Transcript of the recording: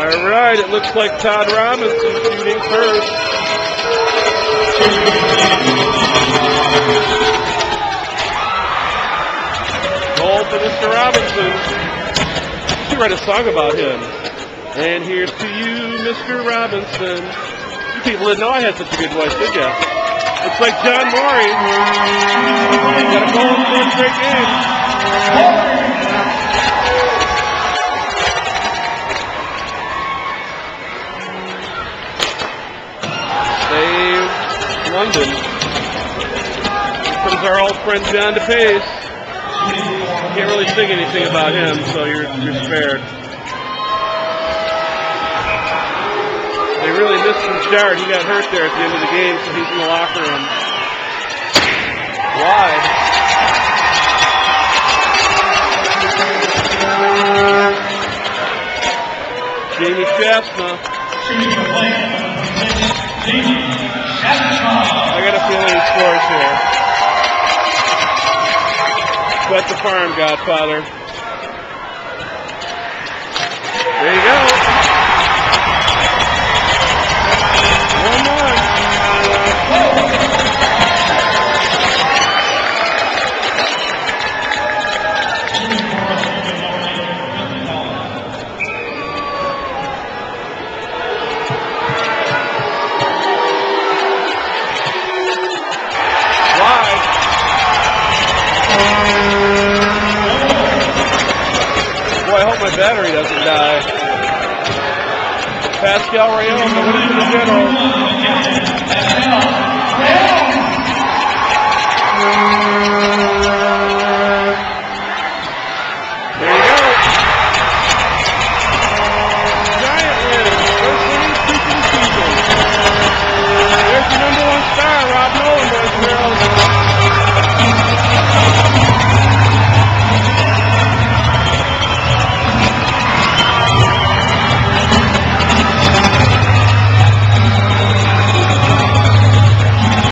All right, it looks like Todd Robinson shooting first. Goal for Mr. Robinson. You write a song about him. And here's to you, Mr. Robinson. You people didn't know I had such a good voice, did ya? Looks like John Morey. Got a goal in straight games. London. Here comes our old friend John DePace. Can't really sing anything about him, so you're, you're spared. They really missed Bouchard. He got hurt there at the end of the game, so he's in the locker room. Wide. Jamie Chestnut. I got a feeling he scores here. Sweat the farm, Godfather. Boy, I hope my battery doesn't die. Pascal Rayon going into the general.